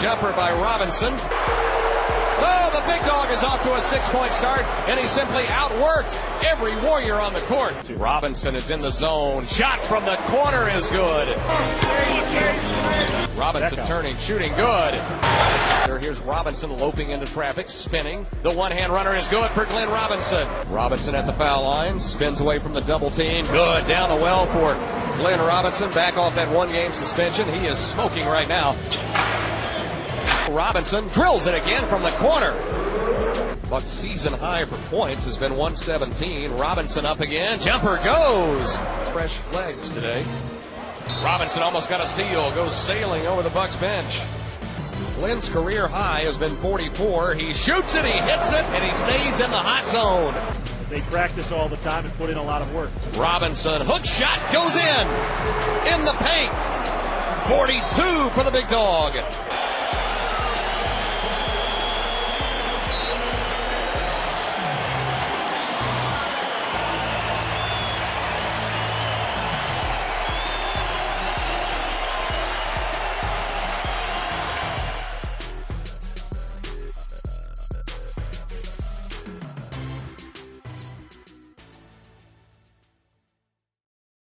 jumper by Robinson. Oh, the big dog is off to a six-point start, and he simply outworked every warrior on the court. Robinson is in the zone. Shot from the corner is good. Robinson turning, shooting good. Here's Robinson loping into traffic, spinning. The one-hand runner is good for Glenn Robinson. Robinson at the foul line, spins away from the double team. Good down the well for Glenn Robinson. Back off that one-game suspension. He is smoking right now. Robinson drills it again from the corner. But season high for points has been 117. Robinson up again. Jumper goes. Fresh legs today. Robinson almost got a steal. Goes sailing over the Bucks bench. Glenn's career high has been 44. He shoots it, he hits it, and he stays in the hot zone. They practice all the time and put in a lot of work. Robinson, hook shot goes in. In the paint. 42 for the big dog.